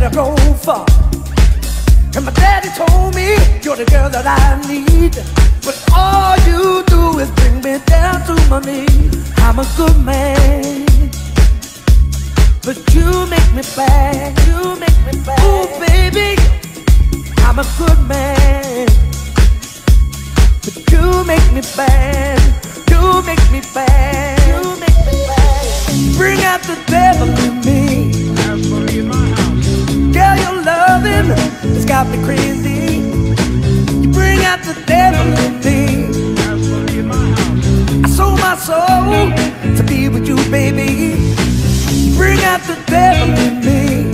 to go far. And my daddy told me you're the girl that I need. But all you do is bring me down to my knees. I'm a good man. But you make me bad. You make me bad. Ooh, baby, I'm a good man. But you make me bad. You make me bad. You make me bad. Bring out the devil in me. Loving has got me crazy. You bring out the devil in me. I sold my soul to be with you, baby. You bring out the devil in me.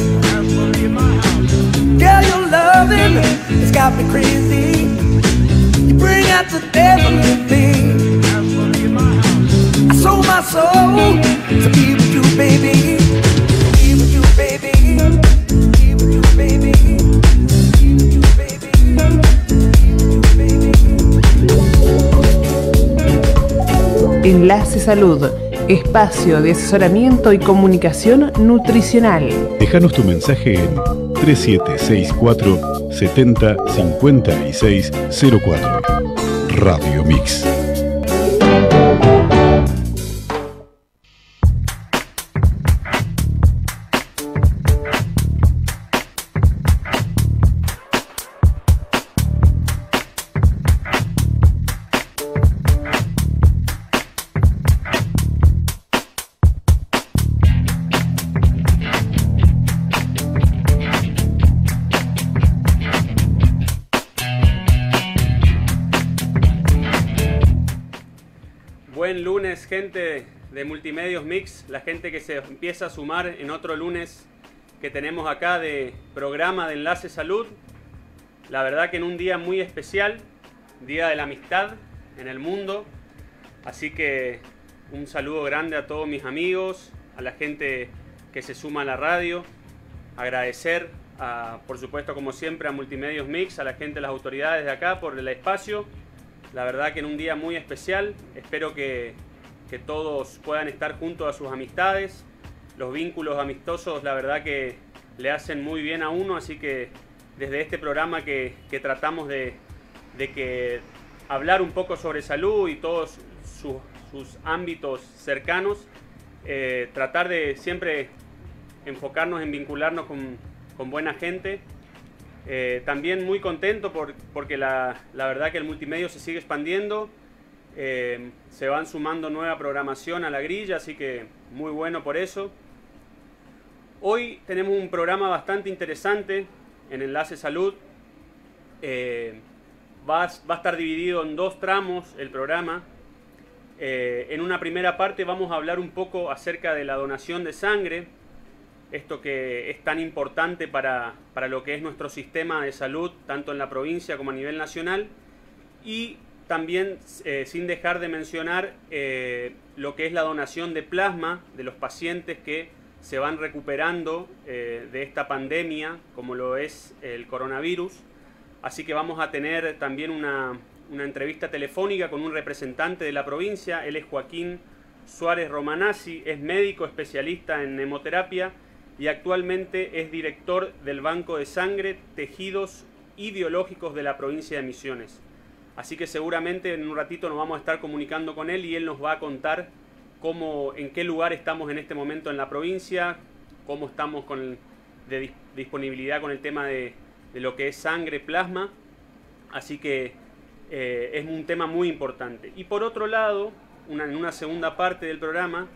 Girl, your loving has got me crazy. You bring out the devil in me. I sold my soul to be with you, baby. Enlace Salud, espacio de asesoramiento y comunicación nutricional. Déjanos tu mensaje en 3764 70 56 04. Radio Mix. Gente de Multimedios Mix, la gente que se empieza a sumar en otro lunes que tenemos acá de programa de Enlace Salud. La verdad que en un día muy especial, Día de la Amistad en el mundo. Así que un saludo grande a todos mis amigos, a la gente que se suma a la radio. Agradecer, a, por supuesto, como siempre, a Multimedios Mix, a la gente, a las autoridades de acá por el espacio. La verdad que en un día muy especial, espero que, que todos puedan estar junto a sus amistades. Los vínculos amistosos, la verdad que le hacen muy bien a uno, así que desde este programa que, que tratamos de, de que hablar un poco sobre salud y todos sus, sus ámbitos cercanos, eh, tratar de siempre enfocarnos en vincularnos con, con buena gente. Eh, también muy contento por, porque la, la, verdad que el multimedio se sigue expandiendo, eh, se van sumando nueva programación a la grilla, así que muy bueno por eso. Hoy tenemos un programa bastante interesante en Enlace Salud. Eh, va, va, a estar dividido en dos tramos el programa. en una primera parte vamos a hablar un poco acerca de la donación de sangre, esto que es tan importante para, para, lo que es nuestro sistema de salud, tanto en la provincia como a nivel nacional, y también eh, sin dejar de mencionar eh, lo que es la donación de plasma de los pacientes que se van recuperando eh, de esta pandemia, como lo es el coronavirus. Así que vamos a tener también una, una entrevista telefónica con un representante de la provincia, él es Joaquín Suárez Romanazzi, es médico especialista en hemoterapia y actualmente es director del Banco de Sangre, Tejidos y Biológicos de la provincia de Misiones. Así que seguramente en un ratito nos vamos a estar comunicando con él y él nos va a contar cómo, en qué lugar estamos en este momento en la provincia, cómo estamos con de disponibilidad con el tema de, lo que es sangre, plasma. Así que eh, es un tema muy importante. Y por otro lado, en una segunda parte del programa,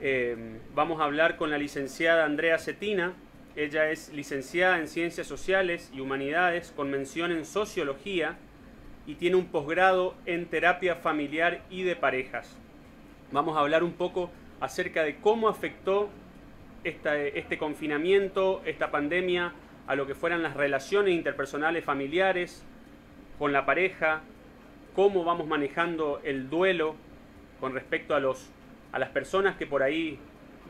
eh, vamos a hablar con la licenciada Andrea Cetina. Ella es licenciada en Ciencias Sociales y Humanidades con mención en Sociología y tiene un posgrado en Terapia Familiar y de Parejas. Vamos a hablar un poco acerca de cómo afectó esta, este confinamiento, esta pandemia, a lo que fueran las relaciones interpersonales familiares con la pareja, cómo vamos manejando el duelo con respecto a los a las personas que por ahí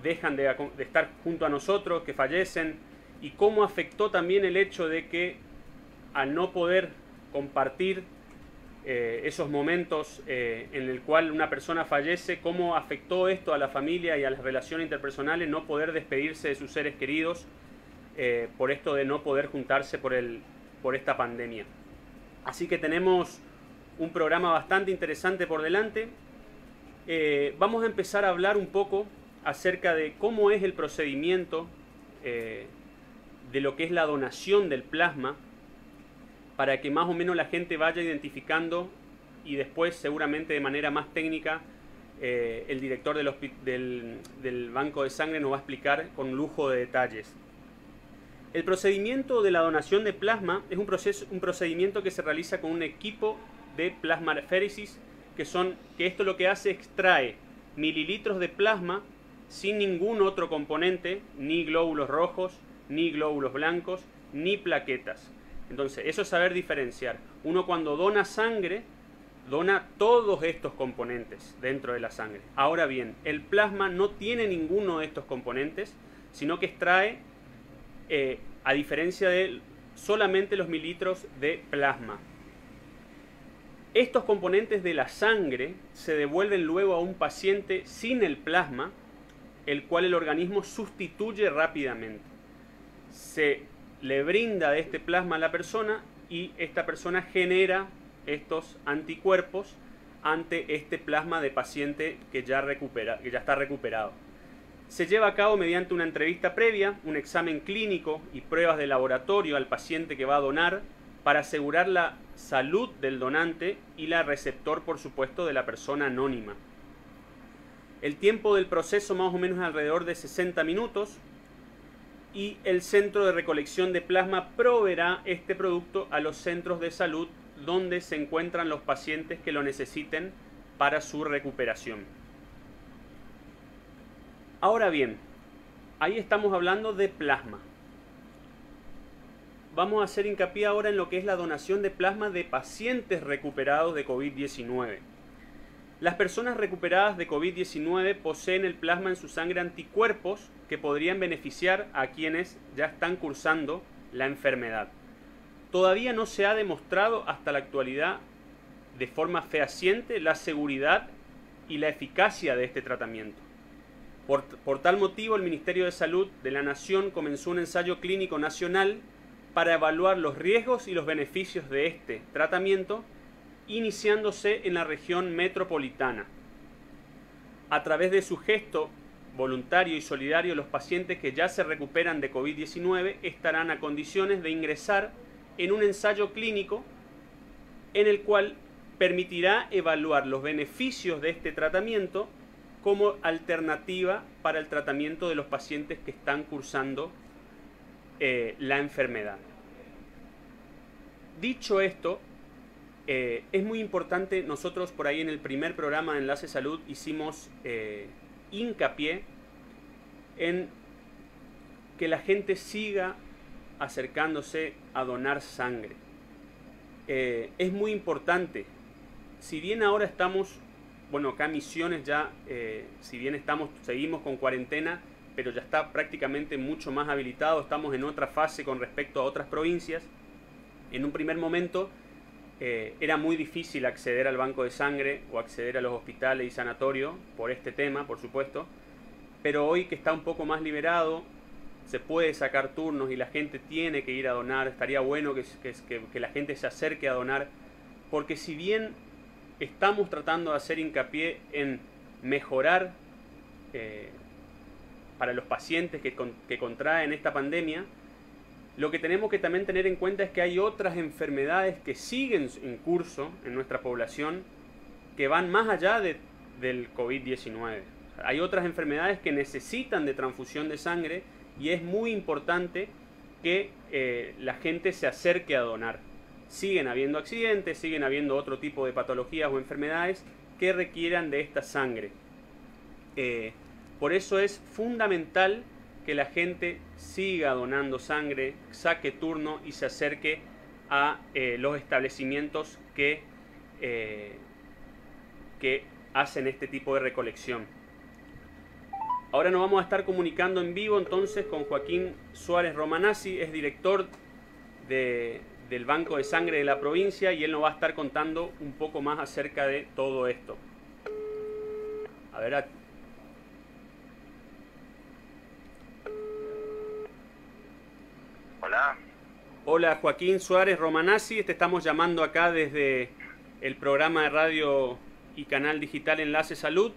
dejan de, de, estar junto a nosotros, que fallecen, y cómo afectó también el hecho de que al no poder compartir eh, esos momentos eh, en el cual una persona fallece, cómo afectó esto a la familia y a las relaciones interpersonales, no poder despedirse de sus seres queridos. eh, por esto de no poder juntarse por, el, por esta pandemia. Así que tenemos un programa bastante interesante por delante. Eh, vamos a empezar a hablar un poco acerca de cómo es el procedimiento de lo que es la donación del plasma para que más o menos la gente vaya identificando y después seguramente de manera más técnica eh, el director del, banco de sangre nos va a explicar con lujo de detalles. El procedimiento de la donación de plasma es un, proceso, un procedimiento que se realiza con un equipo de plasmaféresis que que esto lo que hace extrae mililitros de plasma sin ningún otro componente, ni glóbulos rojos, ni glóbulos blancos, ni plaquetas. Entonces, eso es saber diferenciar. Uno cuando dona sangre, dona todos estos componentes dentro de la sangre. Ahora bien, el plasma no tiene ninguno de estos componentes, sino que extrae, eh, a diferencia de solamente los mililitros de plasma. Estos componentes de la sangre se devuelven luego a un paciente sin el plasma, el cual el organismo sustituye rápidamente. Se le brinda de este plasma a la persona y esta persona genera estos anticuerpos ante este plasma de paciente que ya, recupera, que ya está recuperado. Se lleva a cabo mediante una entrevista previa, un examen clínico y pruebas de laboratorio al paciente que va a donar para asegurar la salud del donante y la receptor, por supuesto, de la persona anónima. El tiempo del proceso más o menos alrededor de 60 minutos y el centro de recolección de plasma proveerá este producto a los centros de salud donde se encuentran los pacientes que lo necesiten para su recuperación. Ahora bien, ahí estamos hablando de plasma vamos a hacer hincapié ahora en lo que es la donación de plasma de pacientes recuperados de COVID-19. Las personas recuperadas de COVID-19 poseen el plasma en su sangre anticuerpos que podrían beneficiar a quienes ya están cursando la enfermedad. Todavía no se ha demostrado hasta la actualidad de forma fehaciente la seguridad y la eficacia de este tratamiento. Por, tal motivo, el Ministerio de Salud de la Nación comenzó un ensayo clínico nacional para evaluar los riesgos y los beneficios de este tratamiento, iniciándose en la región metropolitana. A través de su gesto voluntario y solidario, los pacientes que ya se recuperan de COVID-19 estarán a condiciones de ingresar en un ensayo clínico en el cual permitirá evaluar los beneficios de este tratamiento como alternativa para el tratamiento de los pacientes que están cursando eh, la enfermedad. Dicho esto, eh, es muy importante, nosotros por ahí en el primer programa de Enlace Salud hicimos eh, hincapié en que la gente siga acercándose a donar sangre. es muy importante, si bien ahora estamos, bueno, acá Misiones ya, si bien estamos, seguimos con cuarentena, pero ya está prácticamente mucho más habilitado, estamos en otra fase con respecto a otras provincias. En un primer momento eh, era muy difícil acceder al banco de sangre o acceder a los hospitales y sanatorios por este tema, por supuesto, pero hoy que está un poco más liberado, se puede sacar turnos y la gente tiene que ir a donar, estaría bueno que, la gente se acerque a donar, porque si bien estamos tratando de hacer hincapié en mejorar eh, para los pacientes que contraen esta pandemia, lo que tenemos que también tener en cuenta es que hay otras enfermedades que siguen en curso en nuestra población que van más allá de, del COVID-19. Hay otras enfermedades que necesitan de transfusión de sangre y es muy importante que eh, la gente se acerque a donar. Siguen habiendo accidentes, siguen habiendo otro tipo de patologías o enfermedades que requieran de esta sangre. Eh, por eso es fundamental que la gente siga donando sangre, saque turno y se acerque a eh, los establecimientos que, eh, que hacen este tipo de recolección. Ahora nos vamos a estar comunicando en vivo entonces con Joaquín Suárez Romanazzi, es director del Banco de Sangre de la provincia y él nos va a estar contando un poco más acerca de todo esto. A ver, Hola Joaquín Suárez Romanazzi, te estamos llamando acá desde el programa de radio y canal digital Enlace Salud.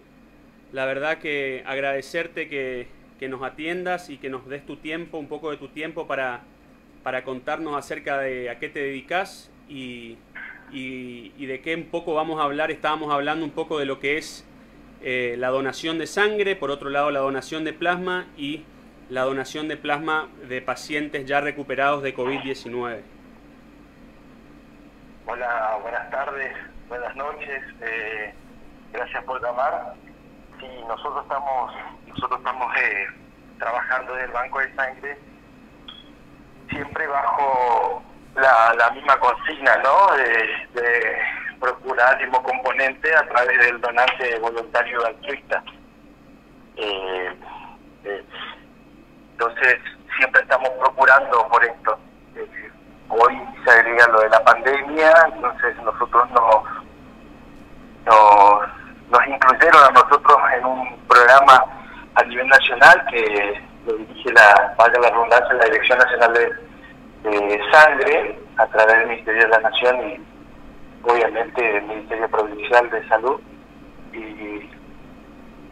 La verdad que agradecerte que, nos atiendas y que nos des tu tiempo, un poco de tu tiempo para, para contarnos acerca de a qué te dedicas y, de qué un poco vamos a hablar. Estábamos hablando un poco de lo que es eh, la donación de sangre, por otro lado la donación de plasma y la donación de plasma de pacientes ya recuperados de COVID-19. Hola, buenas tardes, buenas noches, eh, gracias por llamar. Sí, nosotros estamos, nosotros estamos eh, trabajando en el banco de sangre siempre bajo la, misma consigna, ¿no? De, procurar el mismo componente a través del donante voluntario altruista. Eh, entonces, siempre estamos procurando por esto. Eh, hoy se agrega lo de la pandemia, entonces nosotros nos, nos, incluyeron a nosotros en un programa a nivel nacional que lo dirige la, valga la redundancia, la Dirección Nacional de, Sangre, a través del Ministerio de la Nación y obviamente el Ministerio Provincial de Salud. Y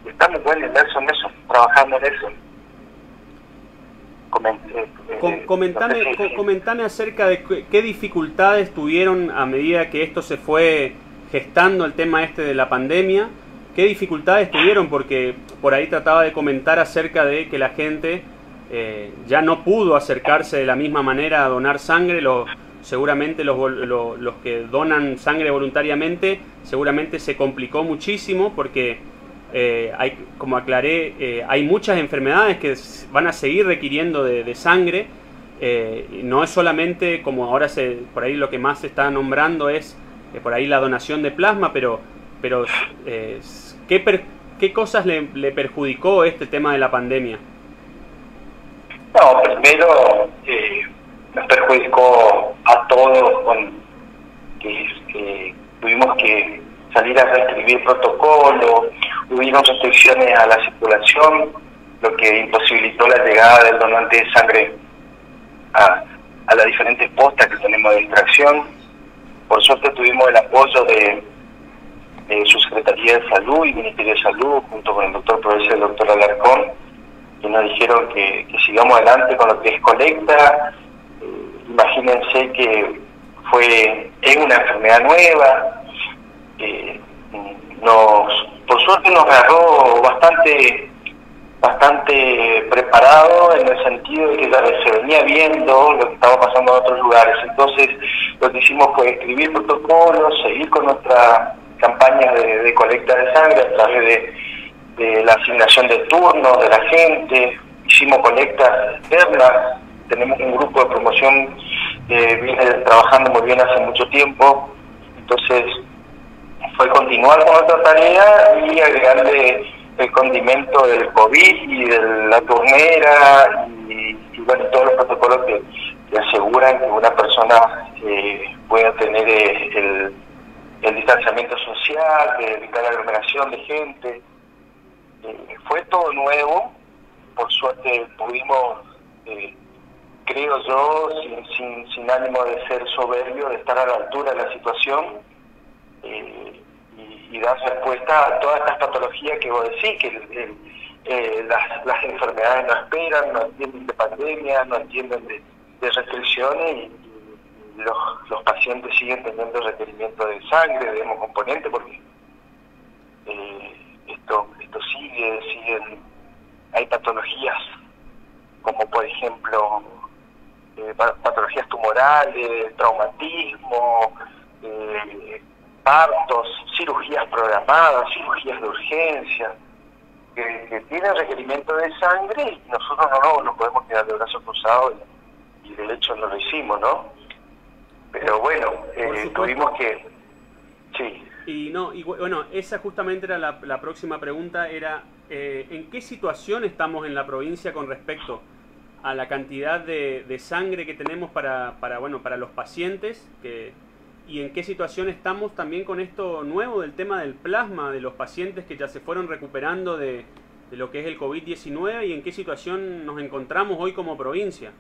estamos muy inmersos en eso, trabajando en eso. Eh, comentame, acerca de qué dificultades tuvieron a medida que esto se fue gestando el tema este de la pandemia. ¿Qué dificultades tuvieron? Porque por ahí trataba de comentar acerca de que la gente eh, ya no pudo acercarse de la misma manera a donar sangre. seguramente los, los que donan sangre voluntariamente, seguramente se complicó muchísimo porque eh, hay, como aclaré, eh, hay muchas enfermedades que van a seguir requiriendo de, sangre. Eh, no es solamente, como ahora se, por ahí lo que más se está nombrando es por ahí la donación de plasma, pero, pero ¿qué, ¿qué cosas le, le, perjudicó este tema de la pandemia? No, primero nos perjudicó a todos con que tuvimos que salir a reescribir protocolos, hubieron restricciones a la circulación, lo que imposibilitó la llegada del donante de sangre a, las diferentes postas que tenemos de extracción. Por suerte tuvimos el apoyo de, su Secretaría de Salud y Ministerio de Salud, junto con el doctor profesor el doctor Alarcón, que nos dijeron que, sigamos adelante con lo que es colecta. Eh, imagínense que fue en una enfermedad nueva, nos por suerte nos agarró bastante bastante preparado en el sentido de que se venía viendo lo que estaba pasando en otros lugares. Entonces, lo que hicimos fue escribir protocolos, seguir con nuestra campaña de, colecta de sangre a través de, la asignación de turnos de la gente, hicimos colectas externas, tenemos un grupo de promoción que viene trabajando muy bien hace mucho tiempo, entonces fue continuar con otra tarea y agregarle el condimento del COVID y de la turnera y, bueno, todos los protocolos que, aseguran que una persona eh, pueda tener eh, el, el, distanciamiento social, de evitar la aglomeración de gente. Eh, fue todo nuevo, por suerte pudimos, creo yo, sin, sin, sin ánimo de ser soberbio, de estar a la altura de la situación. Eh, y dar respuesta a todas estas patologías que vos decís, que eh, las, las enfermedades no esperan, no entienden de pandemia, no entienden de, restricciones y, los, los pacientes siguen teniendo requerimiento de sangre, de hemocomponente, porque eh, esto, esto sigue, siguen, hay patologías como por ejemplo eh, patologías tumorales, traumatismo, eh, partos, cirugías programadas, cirugías de urgencia, que, tienen requerimiento de sangre y nosotros no, no podemos quedar de brazos cruzados y, de hecho no lo hicimos, ¿no? Pero bueno, eh, tuvimos que... Sí. Y no, y bueno, esa justamente era la, próxima pregunta, era eh, ¿en qué situación estamos en la provincia con respecto a la cantidad de, de sangre que tenemos para, para, bueno, para los pacientes que y en qué situación estamos también con esto nuevo del tema del plasma, de los pacientes que ya se fueron recuperando de, lo que es el COVID-19 y en qué situación nos encontramos hoy como provincia.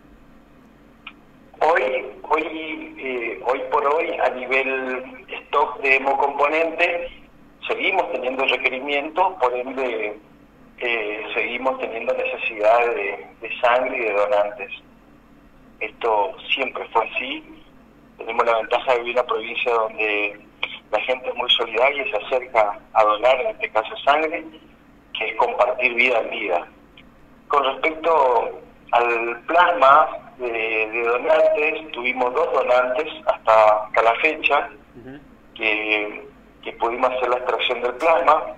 Hoy hoy, eh, hoy por hoy, a nivel stock de hemocomponentes, seguimos teniendo requerimientos, por ende eh, seguimos teniendo necesidad de, sangre y de donantes. Esto siempre fue así. Tenemos la ventaja de vivir en una provincia donde la gente es muy solidaria y se acerca a donar, en este caso sangre, que es compartir vida en vida. Con respecto al plasma de, donantes, tuvimos dos donantes hasta, la fecha, que, que pudimos hacer la extracción del plasma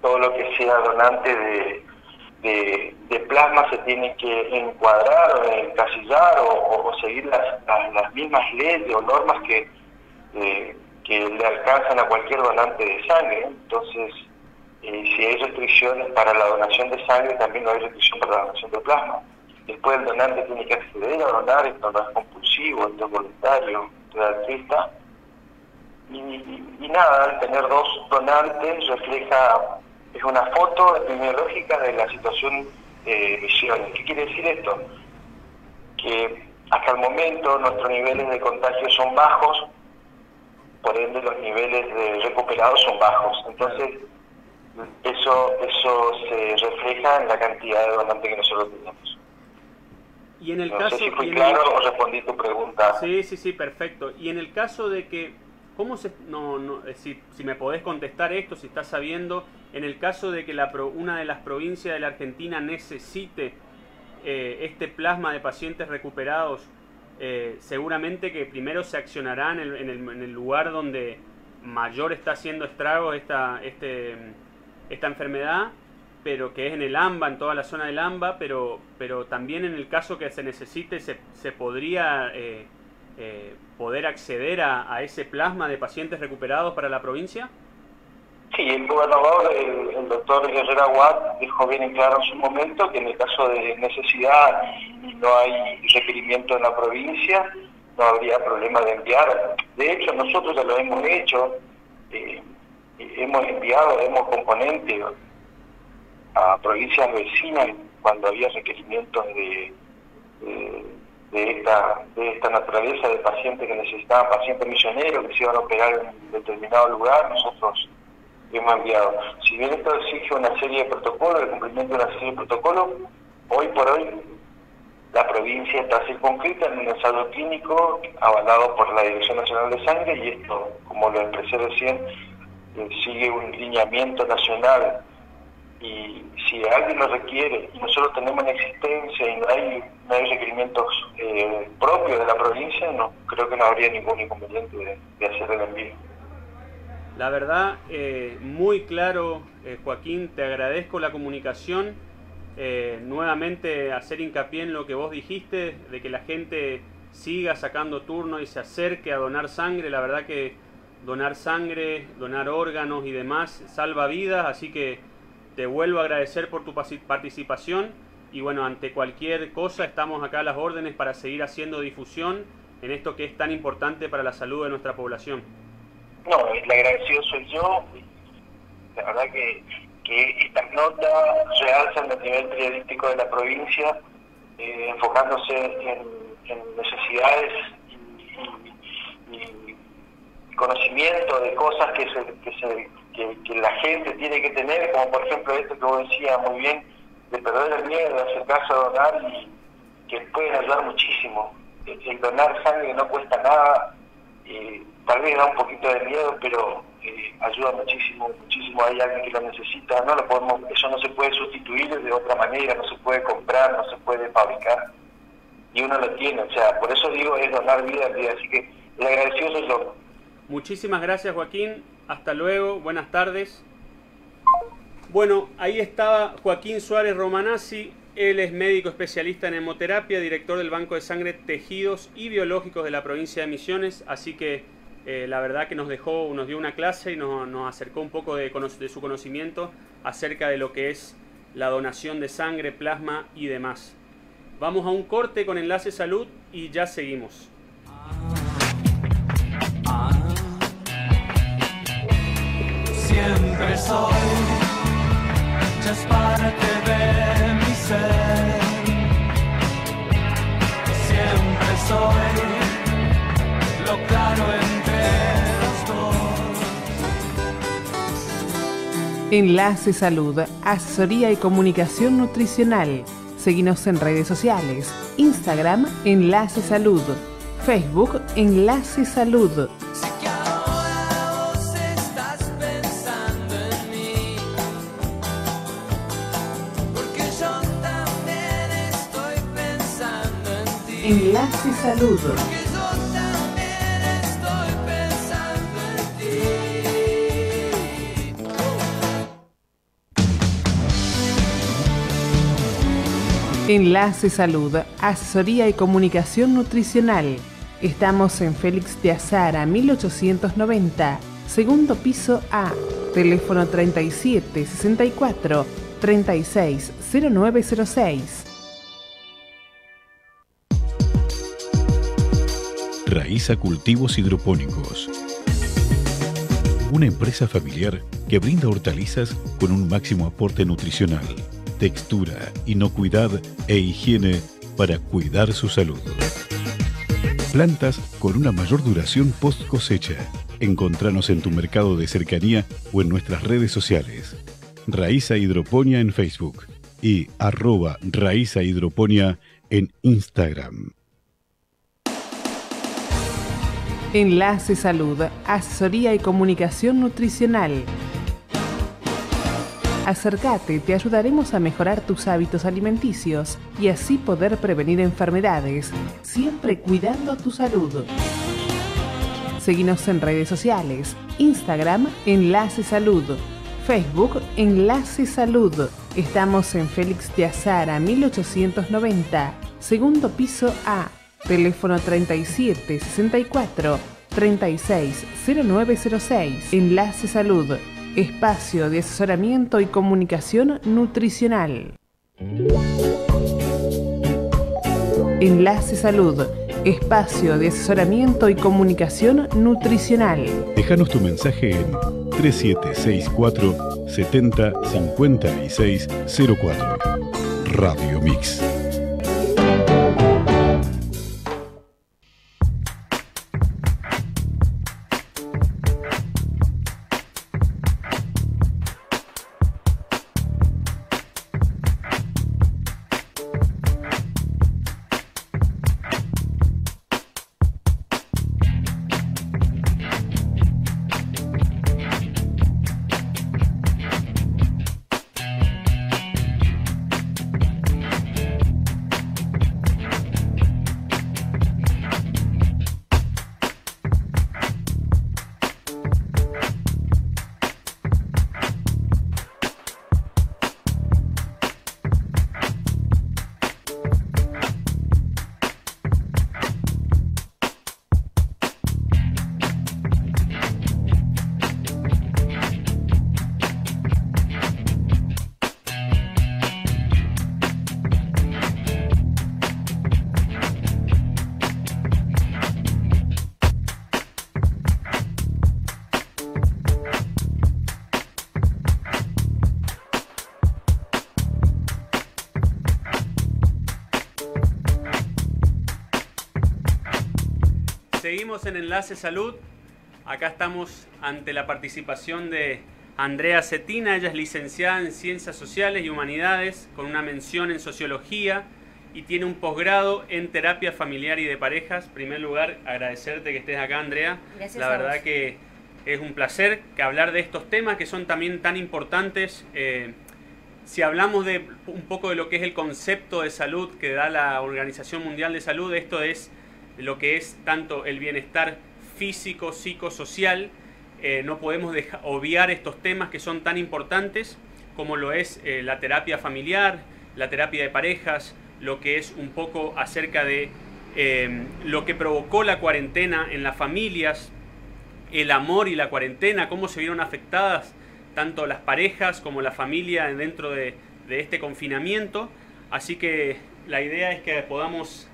todo lo que sea donante de, de, plasma se tiene que encuadrar o encasillar o, seguir las, las, mismas leyes o normas que, eh, que le alcanzan a cualquier donante de sangre. Entonces, eh, si hay restricciones para la donación de sangre, también no hay restricción para la donación de plasma. Después el donante tiene que acceder a donar, esto no es compulsivo, esto es voluntario, esto es altruista. Y, y, nada, al tener dos donantes refleja es una foto epidemiológica de la situación de Misiones. ¿Qué quiere decir esto? Que hasta el momento nuestros niveles de contagio son bajos, por ende los niveles de recuperados son bajos. Entonces, eso, eso se refleja en la cantidad de donantes que nosotros tenemos. Y en el no caso, sé si fui claro o respondí tu pregunta. Sí, sí, sí, perfecto. Y en el caso de que ¿Cómo se, eh, si, me podés contestar esto, si estás sabiendo, en el caso de que una de las provincias de la Argentina necesite eh, este plasma de pacientes recuperados, eh, seguramente que primero se accionará en el, lugar donde mayor está haciendo estragos esta, este, esta enfermedad, pero que es en el AMBA, en toda la zona del AMBA, pero, pero también en el caso que se necesite se, se podría poder acceder a, ese plasma de pacientes recuperados para la provincia? Sí, el gobernador, el, doctor Herrera Watt, dijo bien en claro en su momento que en el caso de necesidad no hay requerimiento en la provincia, no habría problema de enviar. De hecho, nosotros ya lo hemos hecho, eh, hemos enviado, hemos componente a provincias vecinas cuando había requerimientos de esta, de esta naturaleza de pacientes que necesitaban, pacientes misioneros que se iban a operar en determinado lugar, nosotros hemos enviado. Si bien esto exige una serie de protocolos, el cumplimiento de una serie de protocolos, hoy por hoy la provincia está circunscrita en un ensayo clínico avalado por la Dirección Nacional de Sangre y esto, como lo expresé recién, eh, sigue un lineamiento nacional y si alguien lo requiere y nosotros tenemos en existencia y no hay, no requerimientos eh, propios de la provincia, no creo que no habría ningún inconveniente de, hacer el envío. La verdad, eh, muy claro, eh, Joaquín, te agradezco la comunicación. nuevamente hacer hincapié en lo que vos dijiste, de que la gente siga sacando turno y se acerque a donar sangre. La verdad que donar sangre, donar órganos y demás salva vidas, así que te vuelvo a agradecer por tu participación y bueno, ante cualquier cosa estamos acá a las órdenes para seguir haciendo difusión en esto que es tan importante para la salud de nuestra población. No, el agradecido soy yo. La verdad que, que estas notas realzan el nivel periodístico de la provincia, eh, enfocándose en, necesidades y, conocimiento de cosas que se, que se que, la gente tiene que tener, como por ejemplo esto que vos decías muy bien, de perder el miedo, de acercarse a donar y que pueden ayudar muchísimo. El, donar sangre no cuesta nada, tal vez da un poquito de miedo, pero eh, ayuda muchísimo, muchísimo. Hay alguien que lo necesita, no lo podemos, eso no se puede sustituir de otra manera, no se puede comprar, no se puede fabricar, y uno lo tiene. O sea, por eso digo es donar vida al día. Así que el agradecido soy yo. Muchísimas gracias, Joaquín. Hasta luego, buenas tardes. Bueno, ahí estaba Joaquín Suárez Romanazzi. Él es médico especialista en hemoterapia, director del Banco de Sangre, Tejidos y Biológicos de la provincia de Misiones. Así que eh, la verdad que nos dejó, nos dio una clase y nos, acercó un poco de, de su conocimiento acerca de lo que es la donación de sangre, plasma y demás. Vamos a un corte con Enlace Salud y ya seguimos siempre soy, ya es parte de mi ser. Siempre soy, lo claro entre los dos. Enlace Salud, asesoría y comunicación nutricional. Seguinos en redes sociales, Instagram Enlace Salud, Facebook Enlace Salud. Enlace Salud. Enlace Salud, asesoría y comunicación nutricional. Estamos en Félix de Azara, 1890, segundo piso A, teléfono 37 64 36 0906. Raíza Cultivos Hidropónicos. Una empresa familiar que brinda hortalizas con un máximo aporte nutricional, textura, inocuidad e higiene para cuidar su salud. Plantas con una mayor duración post cosecha. Encontranos en tu mercado de cercanía o en nuestras redes sociales. Raíza Hidroponía en Facebook y arroba Raíza Hidroponía en Instagram. Enlace Salud, asesoría y comunicación nutricional. Acércate, te ayudaremos a mejorar tus hábitos alimenticios y así poder prevenir enfermedades, siempre cuidando tu salud. Seguinos en redes sociales, Instagram Enlace Salud, Facebook Enlace Salud. Estamos en Félix de Azara 1890, segundo piso A, teléfono 37 64 36 0906. Enlace Salud, espacio de asesoramiento y comunicación nutricional. Enlace Salud, espacio de asesoramiento y comunicación nutricional. Déjanos tu mensaje en 3764 70 56 04. Radio Mix. Enlace Salud. Acá estamos ante la participación de Andrea Cetina. Ella es licenciada en Ciencias Sociales y Humanidades con una mención en Sociología y tiene un posgrado en Terapia Familiar y de Parejas. En primer lugar, agradecerte que estés acá, Andrea. Gracias la a verdad vos. que es un placer que hablar de estos temas que son también tan importantes. eh, si hablamos de un poco de lo que es el concepto de salud que da la Organización Mundial de Salud, esto es lo que es tanto el bienestar físico, psicosocial. Eh, no podemos obviar estos temas que son tan importantes como lo es eh, la terapia familiar, la terapia de parejas, lo que es un poco acerca de eh, lo que provocó la cuarentena en las familias, el amor y la cuarentena, cómo se vieron afectadas tanto las parejas como la familia dentro de, de este confinamiento. Así que la idea es que podamos,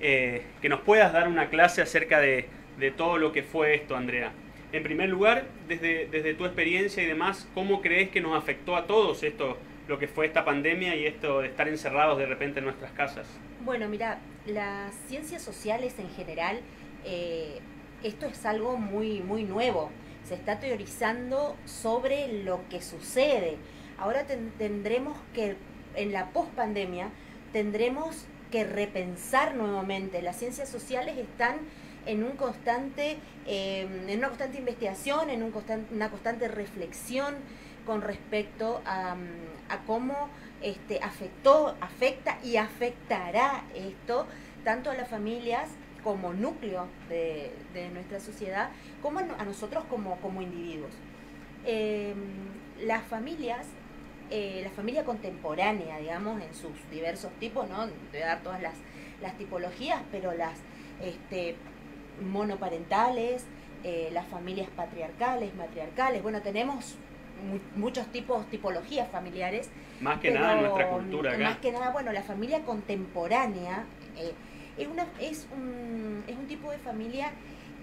eh, que nos puedas dar una clase acerca de, de todo lo que fue esto, Andrea. En primer lugar, desde, desde tu experiencia y demás, ¿cómo crees que nos afectó a todos esto, lo que fue esta pandemia y esto de estar encerrados de repente en nuestras casas? Bueno, mira, las ciencias sociales en general, eh, esto es algo muy, muy nuevo. se está teorizando sobre lo que sucede. Ahora ten- tendremos que, en la pospandemia, tendremos que repensar nuevamente. Las ciencias sociales están en un constante, eh, en una constante investigación, en un constan- una constante reflexión con respecto a, mm, a cómo este, afectó, afecta y afectará esto tanto a las familias como núcleo de, de nuestra sociedad, como a, no- a nosotros como, como individuos. Eh, las familias, eh, la familia contemporánea, digamos, en sus diversos tipos, ¿no? Voy a dar todas las, las tipologías, pero las este, monoparentales, eh, las familias patriarcales, matriarcales, bueno, tenemos mu- muchos tipos, tipologías familiares. Más que nada en nuestra cultura Más acá. que nada, bueno, la familia contemporánea eh, es, una, es, un, es un tipo de familia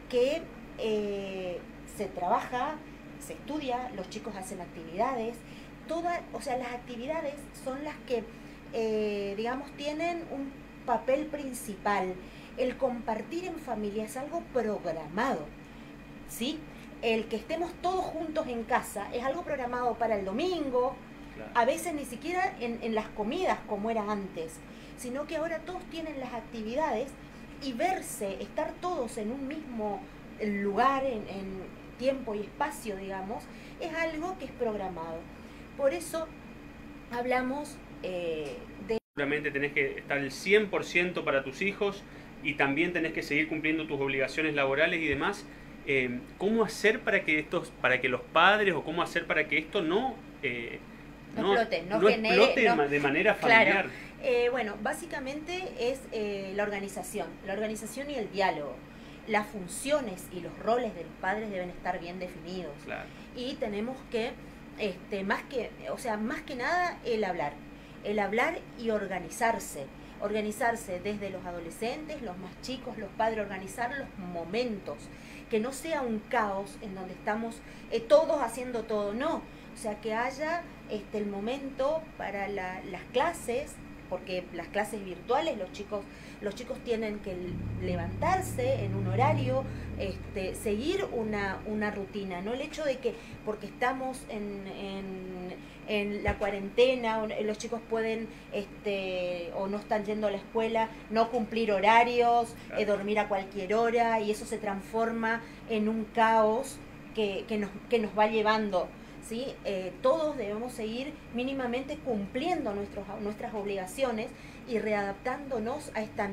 que eh, se trabaja, se estudia, los chicos hacen actividades, todas, o sea, las actividades son las que, digamos, tienen un papel principal. El compartir en familia es algo programado, ¿sí? El que estemos todos juntos en casa es algo programado para el domingo, Claro. a veces ni siquiera en, en las comidas como era antes, sino que ahora todos tienen las actividades y verse, estar todos en un mismo lugar, en, en tiempo y espacio, digamos, es algo que es programado. Por eso hablamos eh, de Seguramente tenés que estar el 100% para tus hijos y también tenés que seguir cumpliendo tus obligaciones laborales y demás. Eh, ¿Cómo hacer para que estos, para que los padres o cómo hacer para que esto no eh, No explote, no genere- explote de no- ma- de manera Claro. familiar? Eh, bueno, básicamente es eh, la organización, la organización y el diálogo. Las funciones y los roles de los padres deben estar bien definidos. Claro. Y tenemos que, este, más que, o sea, más que nada el hablar. El hablar y organizarse. Organizarse desde los adolescentes, los más chicos, los padres, organizar los momentos. Que no sea un caos en donde estamos eh, todos haciendo todo, no. O sea, que haya este, el momento para la- las clases, porque las clases virtuales los chicos los chicos tienen que levantarse en un horario este, seguir una, una rutina no el hecho de que porque estamos en, en la cuarentena o los chicos pueden este o no están yendo a la escuela no cumplir horarios Claro. eh, dormir a cualquier hora y eso se transforma en un caos que, que nos, que nos va llevando ¿sí? Eh, todos debemos seguir mínimamente cumpliendo nuestros, nuestras obligaciones y readaptándonos a esta,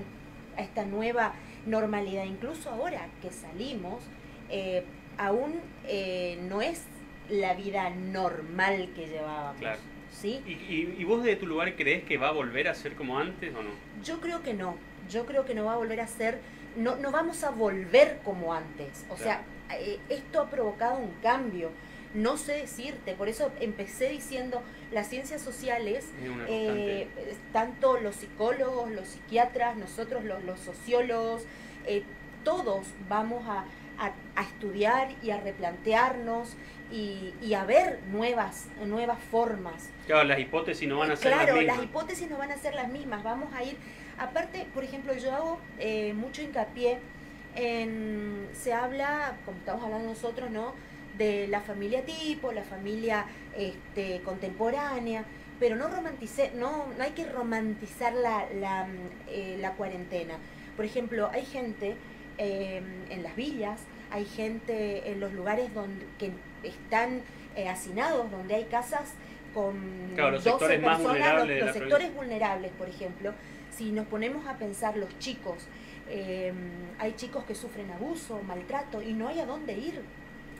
a esta nueva normalidad. Incluso ahora que salimos, eh, aún eh, no es la vida normal que llevábamos. Claro. ¿sí? ¿Y, y, y vos de tu lugar crees que va a volver a ser como antes o no? Yo creo que no. Yo creo que no va a volver a ser, no, no vamos a volver como antes. O sea, eh, esto ha provocado un cambio. No sé decirte, por eso empecé diciendo las ciencias sociales, eh, tanto los psicólogos, los psiquiatras, nosotros los, los sociólogos, eh, todos vamos a, a- a estudiar y a replantearnos y, y a ver nuevas, nuevas formas Claro, las hipótesis no van a ser claro, las mismas. las hipótesis no van a ser las mismas. Vamos a ir. Aparte, por ejemplo, yo hago eh, mucho hincapié en. Se habla, como estamos hablando nosotros, ¿no? De la familia tipo, la familia este, contemporánea. Pero no romantice, no, no hay que romantizar la, la, eh, la cuarentena. Por ejemplo, hay gente eh, en las villas, hay gente en los lugares donde que están eh, hacinados, donde hay casas con Claro, los 12 sectores más personas, vulnerables los, sectores vulnerables, por ejemplo, si nos ponemos a pensar los chicos, eh, hay chicos que sufren abuso, maltrato y no hay a dónde ir,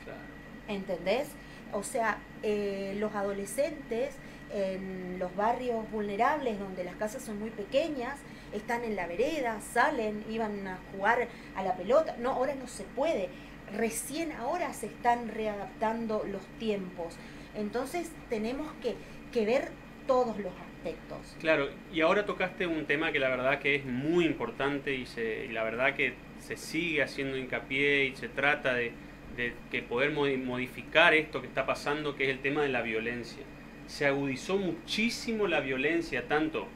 Claro. ¿entendés? O sea, eh, los adolescentes en los barrios vulnerables donde las casas son muy pequeñas, están en la vereda, salen, iban a jugar a la pelota, no, ahora no se puede, recién ahora se están readaptando los tiempos, entonces tenemos que, que ver todos los aspectos. Claro, y ahora tocaste un tema que la verdad que es muy importante y, la verdad que se sigue haciendo hincapié y se trata de, de que poder modi- modificar esto que está pasando, que es el tema de la violencia. Se agudizó muchísimo la violencia, tanto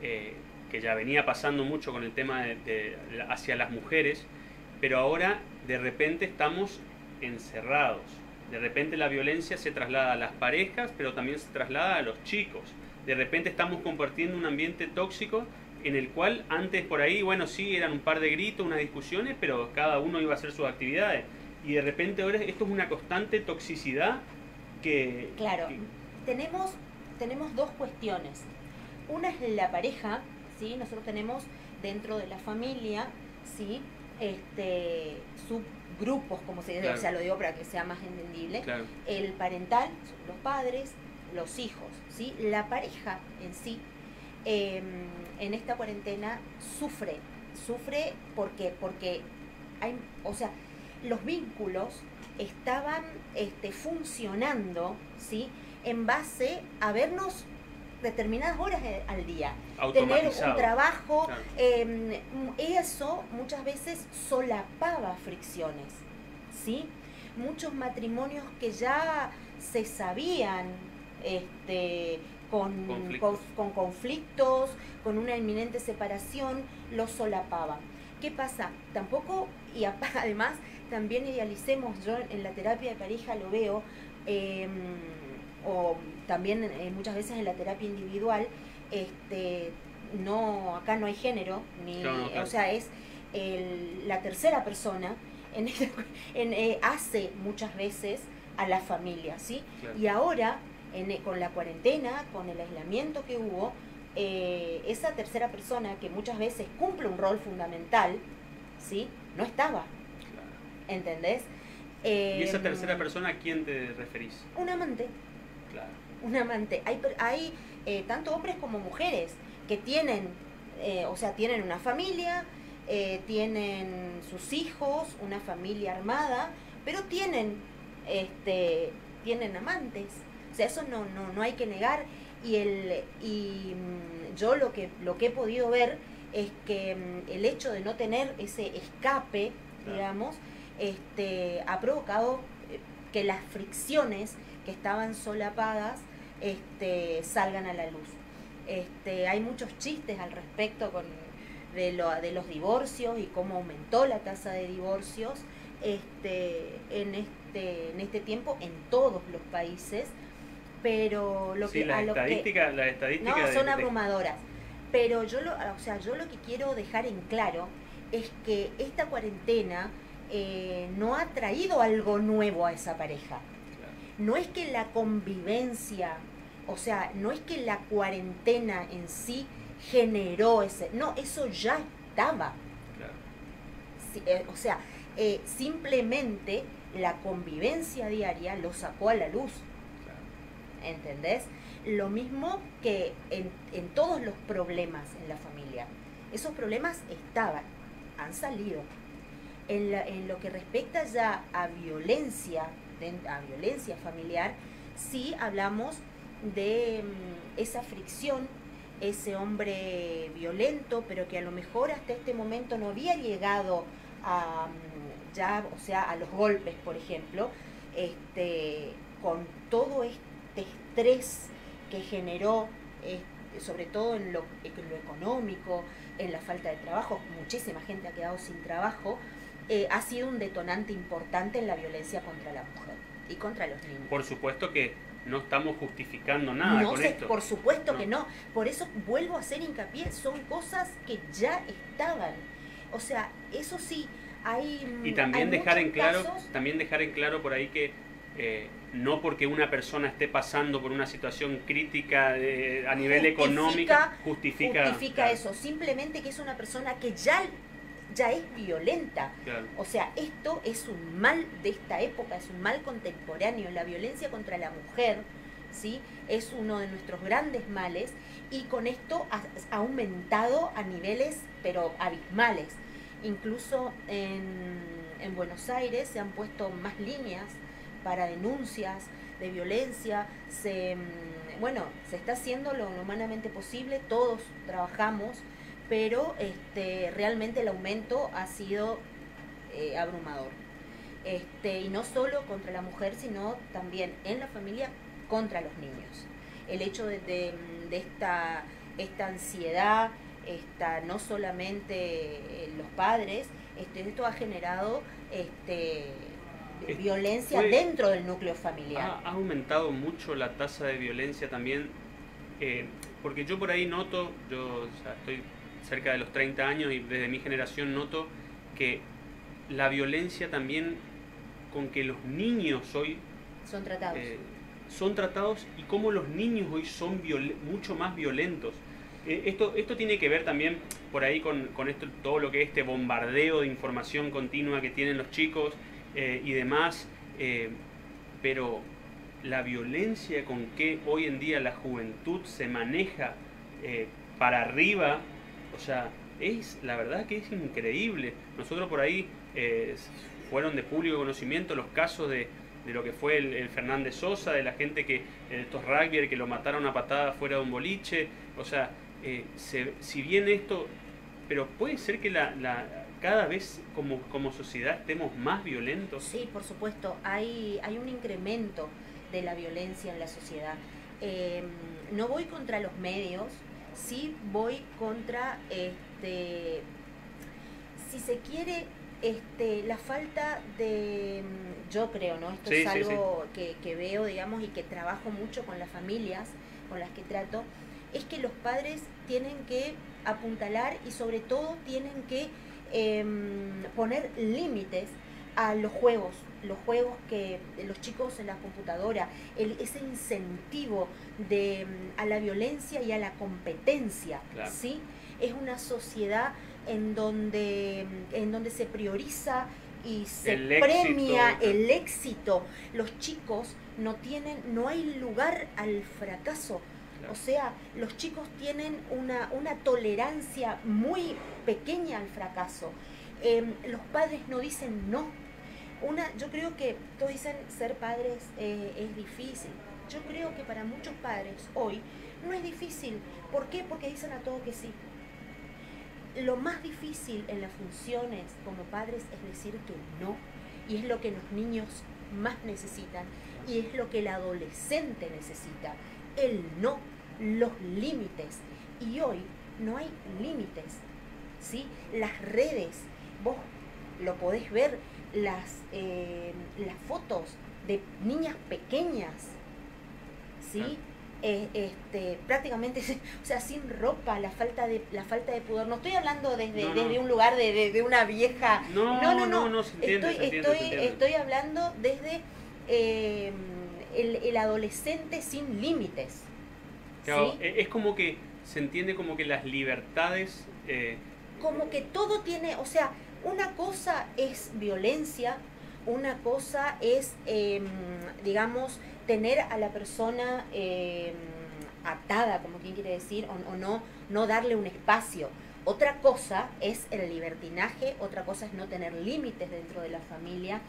eh, que ya venía pasando mucho con el tema de, de- hacia las mujeres, pero ahora de repente estamos encerrados. De repente la violencia se traslada a las parejas, pero también se traslada a los chicos. De repente estamos compartiendo un ambiente tóxico en el cual antes por ahí, bueno, sí, eran un par de gritos, unas discusiones, pero cada uno iba a hacer sus actividades. Y de repente ahora esto es una constante toxicidad que... Claro, que- tenemos, tenemos dos cuestiones. Una es la pareja, ¿sí? Nosotros tenemos dentro de la familia, ¿sí? Este, subgrupos, como se dice, Claro. o sea, lo digo para que sea más entendible. claro, El parental, los padres, los hijos, ¿sí? La pareja en sí, eh, en esta cuarentena sufre, sufre porque, porque hay, o sea, los vínculos estaban este, funcionando, ¿sí? En base a vernos determinadas horas eh, al día, tener un trabajo, Claro. eh, eso muchas veces solapaba fricciones, ¿sí? Muchos matrimonios que ya se sabían este, con, Conflictos. con- con conflictos, con una inminente separación, los solapaban. ¿Qué pasa? Tampoco, y además también idealicemos, yo en la terapia de pareja lo veo, eh, o también eh, muchas veces en la terapia individual, este, no, acá no hay género, ni, Claro, no, claro. o sea, es el- la tercera persona en, en, eh, hace muchas veces a la familia, ¿sí? Claro. Y ahora, en- con la cuarentena, con el aislamiento que hubo, eh, esa tercera persona que muchas veces cumple un rol fundamental, ¿sí? No estaba, Claro. ¿entendés? ¿Y esa Em, tercera persona a quién te referís? Un amante, Claro. un amante. Hay, hay eh, tanto hombres como mujeres que tienen, eh, o sea, tienen una familia, eh, tienen sus hijos, una familia armada, pero tienen, este, tienen amantes. O sea, eso no, no, no hay que negar. Y, el, y mm, yo lo que, lo que he podido ver es que mm, el hecho de no tener ese escape, Claro. digamos, este, ha provocado eh, que las fricciones que estaban solapadas este, salgan a la luz. Este, hay muchos chistes al respecto con, de, lo- de los divorcios y cómo aumentó la tasa de divorcios este, en, este, en este tiempo en todos los países, pero lo sí, que, a las que, estadísticas, las estadísticas no, de- son abrumadoras. Pero yo lo, o sea, yo lo que quiero dejar en claro es que esta cuarentena eh, no ha traído algo nuevo a esa pareja. No es que la convivencia, o sea, no es que la cuarentena en sí generó ese, no, eso ya estaba. Claro. Sí, eh, o sea, eh, simplemente la convivencia diaria lo sacó a la luz. Claro. ¿entendés? Lo mismo que en, en todos los problemas en la familia. Esos problemas estaban, han salido. En, la- en lo que respecta ya a violencia, a violencia familiar, sí hablamos de mm, esa fricción, ese hombre violento, pero que a lo mejor hasta este momento no había llegado a mm, ya, o sea, a los golpes, por ejemplo, este, con todo este estrés que generó, sobre todo en lo, lo económico, en la falta de trabajo, muchísima gente ha quedado sin trabajo, eh, ha sido un detonante importante en la violencia contra la mujer y contra los niños. Por supuesto que no estamos justificando nada no con esto. por supuesto No. que no. Por eso vuelvo a hacer hincapié, son cosas que ya estaban. O sea, eso sí, hay Y hay también dejar en claro, casos- también dejar en claro por ahí que eh, no porque una persona esté pasando por una situación crítica de- a nivel Justifica- económico justifica, justifica claro, eso, simplemente que es una persona que ya, ya es violenta. claro. O sea, esto es un mal de esta época, es un mal contemporáneo. La violencia contra la mujer, ¿sí? Es uno de nuestros grandes males y con esto ha, ha aumentado a niveles, pero abismales. Incluso en, en Buenos Aires se han puesto más líneas para denuncias de violencia. Se, mm, bueno, se está haciendo lo humanamente posible, todos trabajamos, pero este, realmente el aumento ha sido eh, abrumador. Este, y no solo contra la mujer, sino también en la familia contra los niños. El hecho de, de- de esta, esta ansiedad, esta, no solamente eh, los padres, este, esto ha generado este, Es- violencia fue- dentro del núcleo familiar. Ha, ha aumentado mucho la tasa de violencia también, eh, porque yo por ahí noto, yo o sea, estoy cerca de los 30 años y desde mi generación noto que la violencia también con que los niños hoy Son tratados. eh, son tratados y cómo los niños hoy son viol- mucho más violentos. Eh, esto, esto tiene que ver también por ahí con, con esto, todo lo que es este bombardeo de información continua que tienen los chicos eh, y demás, pero la violencia con que hoy en día la juventud se maneja para arriba, sea, es la verdad que es increíble. Nosotros por ahí eh, fueron de público conocimiento los casos de, de lo que fue el, Fernández Sosa, de la gente que, eh, estos rugby que lo mataron a patada fuera de un boliche, o sea, eh, se- si bien esto, pero puede ser que la, la- cada vez como, como sociedad estemos más violentos. Sí, por supuesto, hay, hay un incremento de la violencia en la sociedad. Eh, no voy contra los medios, sí voy contra, este, si se quiere, este, la falta de, mm, yo creo, ¿no? Esto Sí, es sí, algo Que, que veo, digamos, y que trabajo mucho con las familias con las que trato, es que los padres tienen que apuntalar y sobre todo tienen que em, poner límites a los juegos, los juegos que los chicos en la computadora, el, ese incentivo de, mm, a la violencia y a la competencia, Claro. ¿sí? Es una sociedad en donde, mm, en donde se prioriza y se El éxito. premia el éxito. Los chicos no tienen, no hay lugar al fracaso. Claro. O sea, los chicos tienen una, una tolerancia muy pequeña al fracaso. Em, los padres no dicen no. Una, yo creo que todos dicen ser padres eh, es difícil. Yo creo que para muchos padres hoy no es difícil. ¿Por qué? Porque dicen a todo que sí. Lo más difícil en las funciones como padres es decir que no. Y es lo que los niños más necesitan. Y es lo que el adolescente necesita. El no, los límites. Y hoy no hay límites. ¿sí? Las redes, vos lo podés ver, las, eh, las fotos de niñas pequeñas, ¿sí? Eh, este, prácticamente, o sea, sin ropa, la falta de, la falta de pudor. No estoy hablando desde, No, no. desde un lugar de, de- de una vieja. No, no, no, no. no, no, se entiende, estoy, se entiende, estoy, se entiende. estoy hablando desde eh, el, el adolescente sin límites. Claro, ¿sí? e- es como que se entiende como que las libertades... eh, como que todo tiene, o sea, una cosa es violencia, una cosa es, em, digamos, tener a la persona em, atada, como quien quiere decir, o, no, no darle un espacio. Otra cosa es el libertinaje, otra cosa es no tener límites dentro de la familia.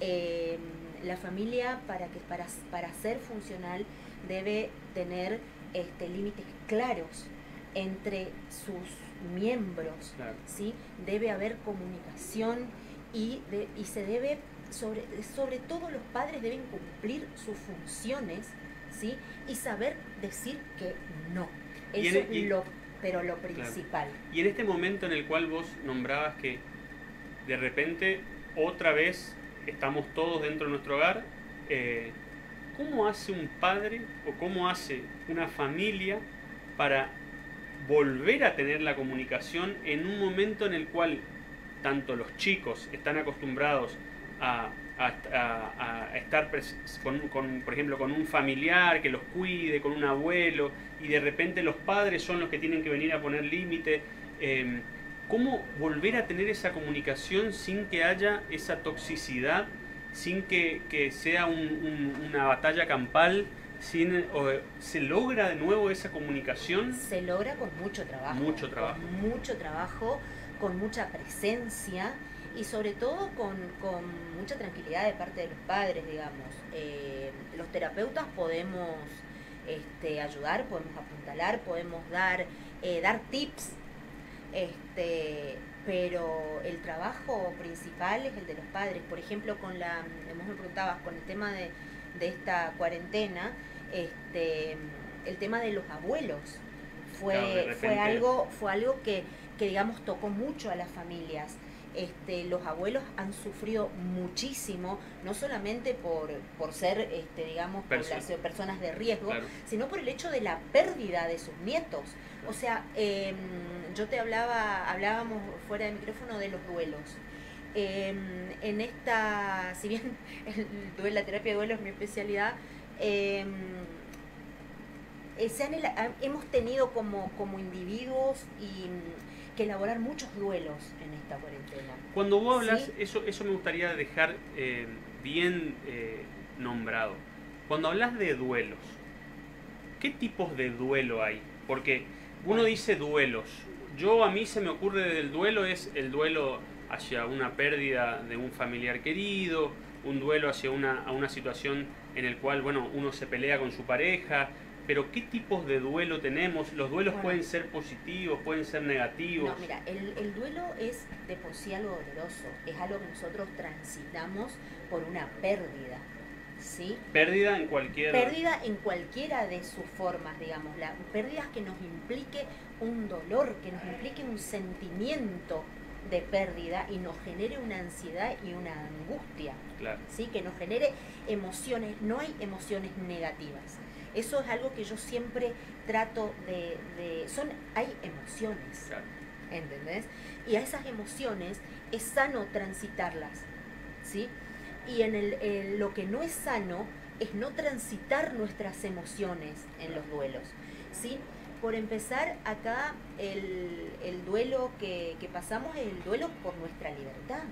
Em, la familia para que para, para ser funcional debe tener este, límites claros entre sus miembros. claro. ¿sí? Debe haber comunicación y, de- y se debe, sobre, sobre todo los padres deben cumplir sus funciones, ¿sí? Y saber decir que no. Eso es lo, pero lo principal. Y en este momento en el cual vos nombrabas que de repente otra vez estamos todos dentro de nuestro hogar, eh, ¿cómo hace un padre o cómo hace una familia para volver a tener la comunicación en un momento en el cual tanto los chicos están acostumbrados a, a- a- a estar con, por ejemplo, con un familiar que los cuide, con un abuelo, y de repente los padres son los que tienen que venir a poner límite. eh, ¿Cómo volver a tener esa comunicación sin que haya esa toxicidad, sin que, sea un- una batalla campal? Sin, o, ¿Se logra de nuevo esa comunicación? Se logra con mucho trabajo. Mucho trabajo. Con mucho trabajo, con mucha presencia y sobre todo con, con mucha tranquilidad de parte de los padres, digamos. Eh, los terapeutas podemos este, ayudar, podemos apuntalar, podemos dar, eh, dar tips, este, pero el trabajo principal es el de los padres. Por ejemplo, con la, vos me preguntabas, con el tema de, de esta cuarentena, este, el tema de los abuelos fue, Claro, fue algo, fue algo que, que digamos tocó mucho a las familias. Este, los abuelos han sufrido muchísimo, no solamente por, por ser, este, digamos, personas de riesgo, Claro. sino por el hecho de la pérdida de sus nietos. O sea, em, yo te hablaba, hablábamos fuera de micrófono de los duelos. Em, en esta, si bien el la terapia de duelo es mi especialidad, em, eh, se han hemos tenido como, como individuos y, mm, que elaborar muchos duelos en esta cuarentena. Cuando vos hablas, Sí. eso, eso me gustaría dejar eh, bien eh, nombrado. Cuando hablas de duelos, ¿qué tipos de duelo hay? Porque uno dice duelos. Yo a mí se me ocurre del duelo es el duelo hacia una pérdida de un familiar querido, un duelo hacia una, a una situación en el cual, bueno, uno se pelea con su pareja, pero ¿qué tipos de duelo tenemos? Los duelos Bueno. pueden ser positivos, pueden ser negativos. No, mira, el, el duelo es de por sí algo doloroso, es algo que nosotros transitamos por una pérdida, ¿sí? Pérdida en cualquier... Pérdida en cualquiera de sus formas, digamos, la, pérdidas que nos implique un dolor, que nos implique un sentimiento de pérdida y nos genere una ansiedad y una angustia. Claro. ¿sí? que nos genere emociones, no hay emociones negativas. Eso es algo que yo siempre trato de, de- son hay emociones, Claro. ¿entendés? Y a esas emociones es sano transitarlas, ¿sí? Y en el, en lo que no es sano es no transitar nuestras emociones en los duelos, ¿sí? Por empezar, acá el, el duelo que, que pasamos es el duelo por nuestra libertad.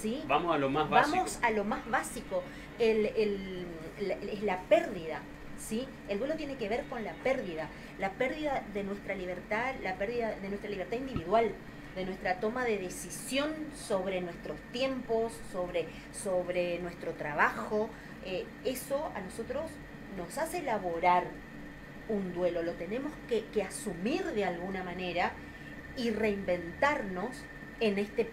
¿sí? Vamos a lo más básico. Vamos a lo más básico, el, el- la, es la pérdida. ¿sí? El duelo tiene que ver con la pérdida, la pérdida de nuestra libertad, la pérdida de nuestra libertad individual, de nuestra toma de decisión sobre nuestros tiempos, sobre, sobre nuestro trabajo. Eh, eso a nosotros nos hace elaborar un duelo, lo tenemos que, que asumir de alguna manera y reinventarnos en, este,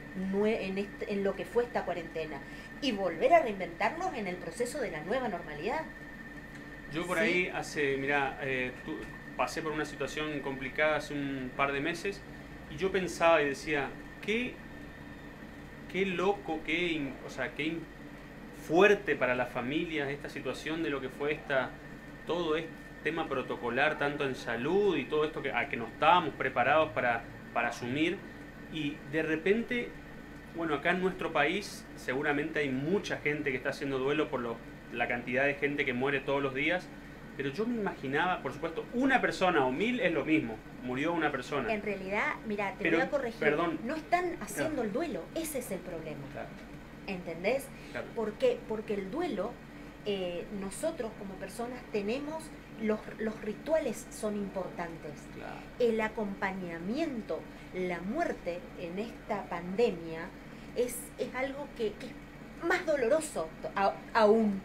en, este- en lo que fue esta cuarentena y volver a reinventarnos en el proceso de la nueva normalidad. Yo por Sí. ahí hace, mira, pasé por una situación complicada hace un par de meses y yo pensaba y decía, qué, qué loco, qué, o sea, qué fuerte para las familias esta situación de lo que fue esta, todo este tema protocolar, tanto en salud y todo esto que, a que no estábamos preparados para, para asumir y de repente, bueno, acá en nuestro país seguramente hay mucha gente que está haciendo duelo por lo- la cantidad de gente que muere todos los días, pero yo me imaginaba, por supuesto, una persona o mil es lo mismo, murió una persona. En realidad, mira, te Pero, voy a corregir, perdón. no están haciendo el duelo, ese es el problema, Claro, ¿entendés? claro. ¿Por qué? Porque el duelo, eh, nosotros como personas tenemos, los, los rituales son importantes. claro. el acompañamiento, la muerte en esta pandemia es, es algo que, que es más doloroso a- aún.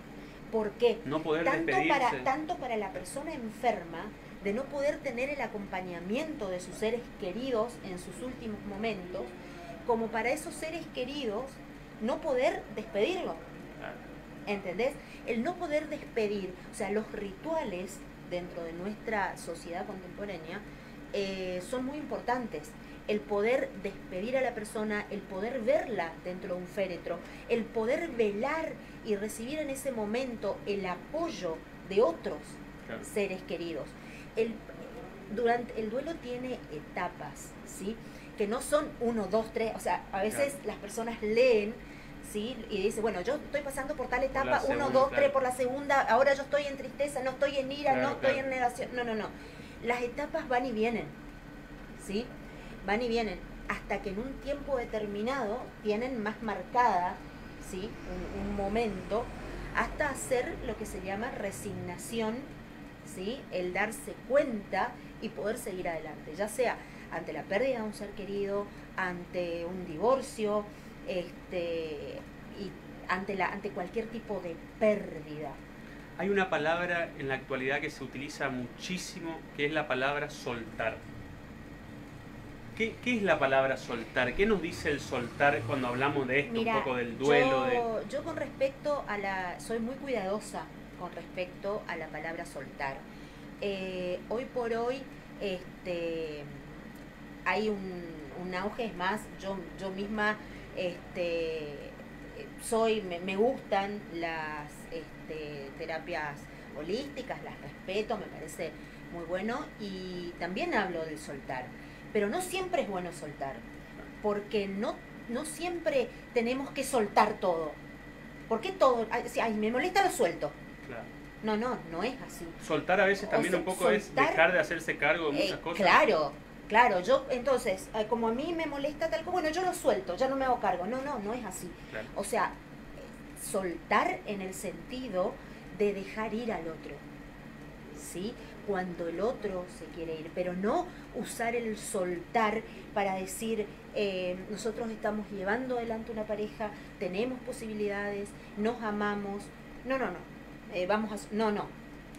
¿Por qué? No poder Tanto despedirse. para, tanto para la persona enferma de no poder tener el acompañamiento de sus seres queridos en sus últimos momentos, como para esos seres queridos no poder despedirlos. Claro. ¿Entendés? El no poder despedir, o sea, los rituales dentro de nuestra sociedad contemporánea eh, son muy importantes. El poder despedir a la persona, el poder verla dentro de un féretro, el poder velar y recibir en ese momento el apoyo de otros Claro. seres queridos. El, durante, el duelo tiene etapas, ¿sí? Que no son uno, dos, tres, o sea, a veces Claro. las personas leen, ¿sí? Y dicen, bueno, yo estoy pasando por tal etapa, uno, dos, tres por la segunda, ahora yo estoy en tristeza, no estoy en ira, Claro, no estoy en negación, no, no, no. Las etapas van y vienen, ¿sí? Van y vienen, hasta que en un tiempo determinado tienen más marcada, ¿sí? Un, un momento, hasta hacer lo que se llama resignación, ¿sí? El darse cuenta y poder seguir adelante, ya sea ante la pérdida de un ser querido, ante un divorcio, este, y ante, la, ante cualquier tipo de pérdida. Hay una palabra en la actualidad que se utiliza muchísimo, que es la palabra soltar. ¿Qué, qué es la palabra soltar? ¿Qué nos dice el soltar cuando hablamos de esto, Mira, un poco del duelo? de... yo, yo con respecto a la, soy muy cuidadosa con respecto a la palabra soltar. Eh, hoy por hoy, este, hay un, un auge, es más, yo, yo misma este, soy, me, me gustan las este, terapias holísticas, las respeto, me parece muy bueno y también hablo del soltar, pero no siempre es bueno soltar, porque no, no siempre tenemos que soltar todo. ¿Por qué todo? Si, ay, me molesta lo suelto. Claro. No, no, no es así. Soltar a veces O también sea, un poco es dejar de hacerse cargo de Eh, muchas cosas. Claro, claro, yo entonces, eh, como a mí me molesta tal cosa, bueno, yo lo suelto, ya no me hago cargo. No, no, no es así. Claro. O sea, soltar en el sentido de dejar ir al otro. ¿Sí? Cuando el otro se quiere ir, pero no usar el soltar para decir, eh, nosotros estamos llevando adelante una pareja, tenemos posibilidades, nos amamos. No, no, no. eh, vamos a... No, no.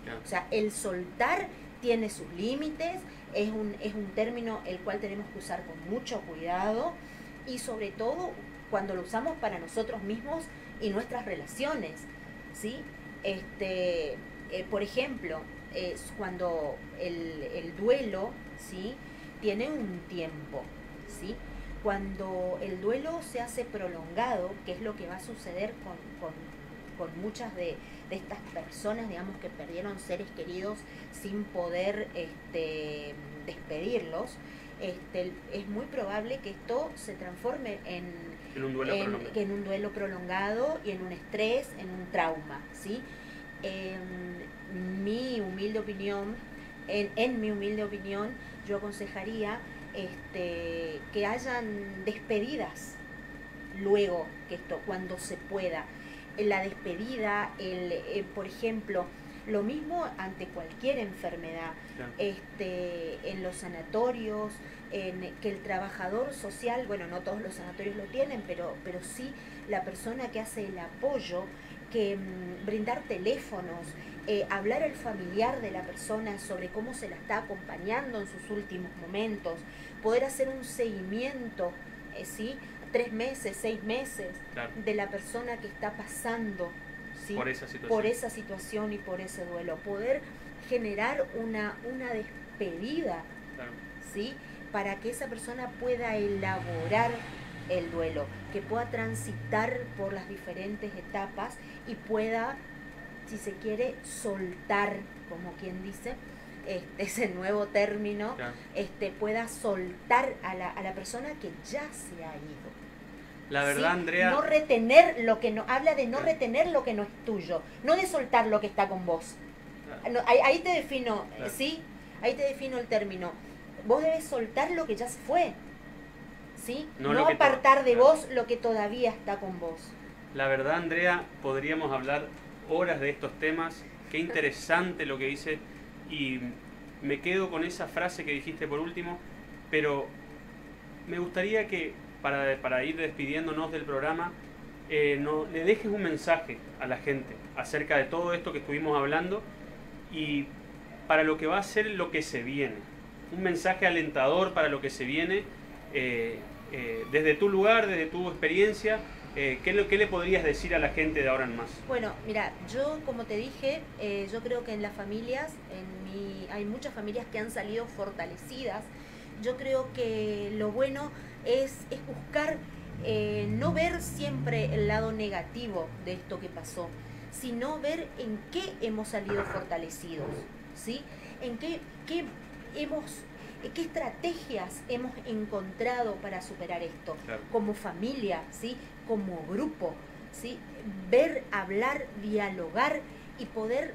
Claro. O sea, el soltar tiene sus límites, es un, es un término el cual tenemos que usar con mucho cuidado y sobre todo cuando lo usamos para nosotros mismos y nuestras relaciones, ¿sí? Este, eh, por ejemplo, es cuando el, el duelo, ¿sí? Tiene un tiempo, ¿sí? Cuando el duelo se hace prolongado, que es lo que va a suceder con, con, con muchas de, de estas personas, digamos, que perdieron seres queridos sin poder este, despedirlos, este, es muy probable que esto se transforme en, En un duelo en, prolongado. que en un duelo prolongado y en un estrés, en un trauma, ¿sí? En mi humilde opinión, en, en mi humilde opinión, yo aconsejaría este, que hayan despedidas luego que esto, cuando se pueda. La despedida, el, eh, por ejemplo, lo mismo ante cualquier enfermedad, Claro. este, en los sanatorios, en que el trabajador social, bueno, no todos los sanatorios lo tienen, pero, pero sí la persona que hace el apoyo, que mm, brindar teléfonos, eh, hablar al familiar de la persona sobre cómo se la está acompañando en sus últimos momentos, poder hacer un seguimiento, eh, ¿sí? Tres meses, seis meses Claro. de la persona que está pasando, ¿sí? Por esa situación. por esa situación y por ese duelo, poder generar una, una despedida, Claro. ¿sí? Para que esa persona pueda elaborar el duelo, que pueda transitar por las diferentes etapas y pueda, si se quiere, soltar, como quien dice, este, ese nuevo término, Claro. este, pueda soltar a la, a la persona que ya se ha ido. La verdad, ¿sí? Andrea, No retener lo que no, habla de no retener lo que no es tuyo, no de soltar lo que está con vos. No, ahí, ahí te defino, Claro. ¿sí? Ahí te defino el término. Vos debes soltar lo que ya se fue, ¿sí? No apartar de claro. vos lo que todavía está con vos. la verdad, Andrea, podríamos hablar horas de estos temas. Qué interesante lo que dice. Y me quedo con esa frase que dijiste por último. Pero me gustaría que, para, ir despidiéndonos del programa, eh, no, le dejes un mensaje a la gente acerca de todo esto que estuvimos hablando y para lo que va a ser lo que se viene. Un mensaje alentador para lo que se viene. eh, eh, desde tu lugar, desde tu experiencia, eh, ¿qué, ¿qué le podrías decir a la gente de ahora en más? Bueno, mira, yo como te dije, yo creo que en las familias, hay muchas familias que han salido fortalecidas. Yo creo que lo bueno es, es buscar, eh, no ver siempre el lado negativo de esto que pasó, sino ver en qué hemos salido fortalecidos, ¿sí? En qué, qué hemos, qué estrategias hemos encontrado para superar esto Claro. como familia, ¿sí? como grupo, ¿sí? ver, hablar, dialogar y poder,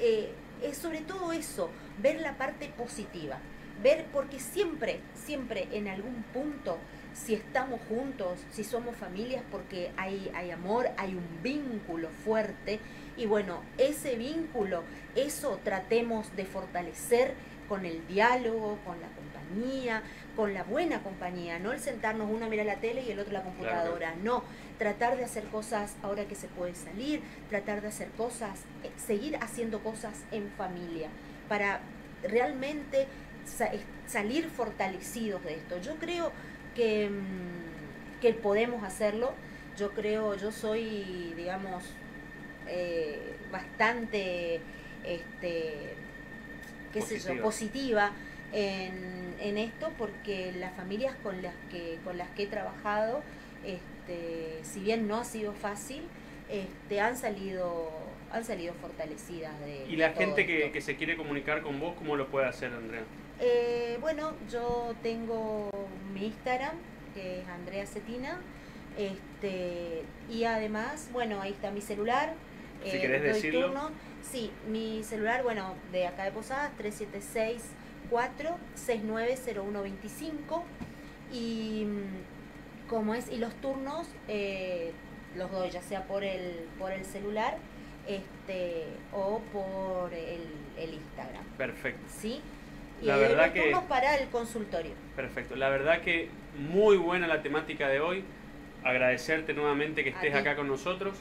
eh, es sobre todo eso, ver la parte positiva, ver, porque siempre, siempre en algún punto, si estamos juntos, si somos familias, porque hay, hay amor, hay un vínculo fuerte, y bueno, ese vínculo, eso tratemos de fortalecer con el diálogo, con la compañía, con la buena compañía, no el sentarnos uno a mirar la tele y el otro la computadora, no, tratar de hacer cosas ahora que se puede salir, tratar de hacer cosas, eh, seguir haciendo cosas en familia, para realmente salir fortalecidos de esto. Yo creo que, mm, que podemos hacerlo, yo creo, yo soy, digamos, eh, bastante, este, qué sé yo, Positiva. positiva en, en esto porque las familias con las que, con las que he trabajado, este, si bien no ha sido fácil, este, han salido han salido fortalecidas de Y la de gente que, que se quiere comunicar con vos, ¿cómo lo puede hacer, Andrea? Eh, bueno, yo tengo mi Instagram, que es Andrea Cetina, este, y además, bueno, ahí está mi celular. Si eh, querés decirlo. turno. Sí, mi celular, bueno, de acá de Posadas, 376-4690125, y mm, como es, y los turnos eh, los doy ya sea por el, por el celular este, o por el, el Instagram. Perfecto, ¿sí? Y La verdad que- para el consultorio. perfecto. La verdad que muy buena la temática de hoy. Agradecerte nuevamente que estés acá con nosotros.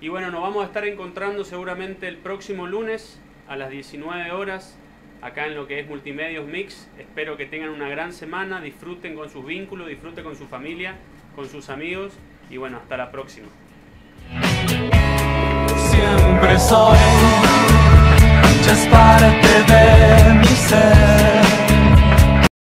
Y bueno, nos vamos a estar encontrando seguramente el próximo lunes a las 19 horas acá en lo que es Multimedios Mix. Espero que tengan una gran semana, disfruten con sus vínculos, disfruten con su familia, con sus amigos y bueno, hasta la próxima. Siempre soy, es parte de mi ser.